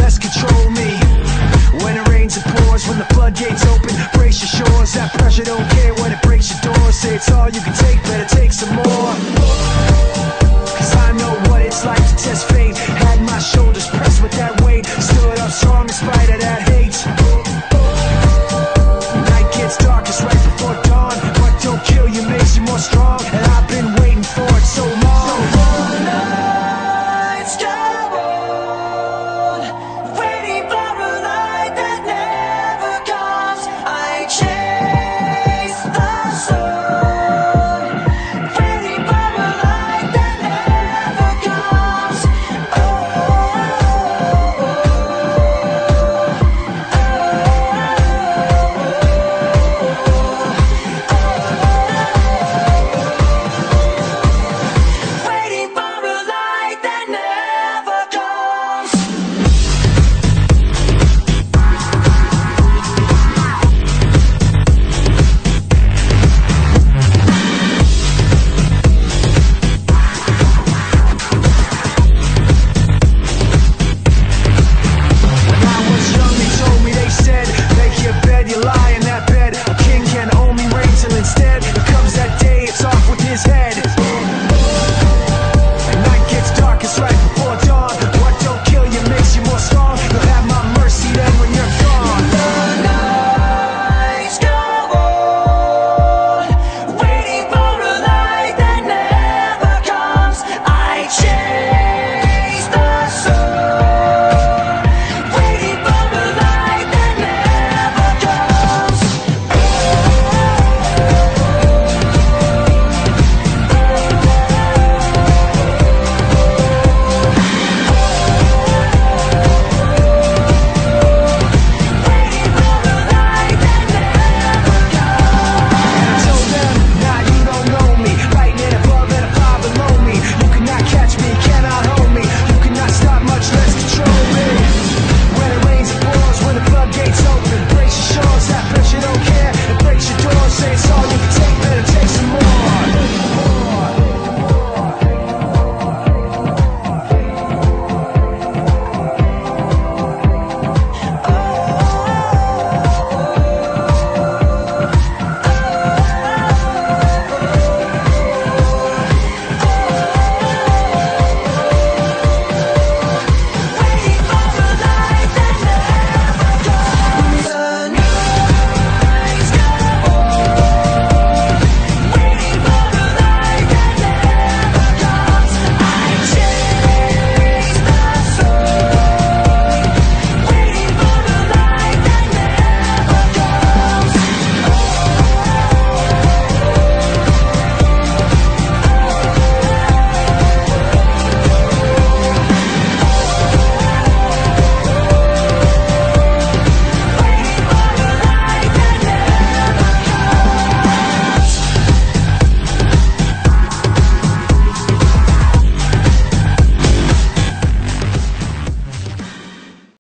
less control me. When it rains it pours, when the floodgates open Brace your shores, that pressure don't care when it breaks your door Say it's all you can take, better take some more. Cause I know what it's like to test fate.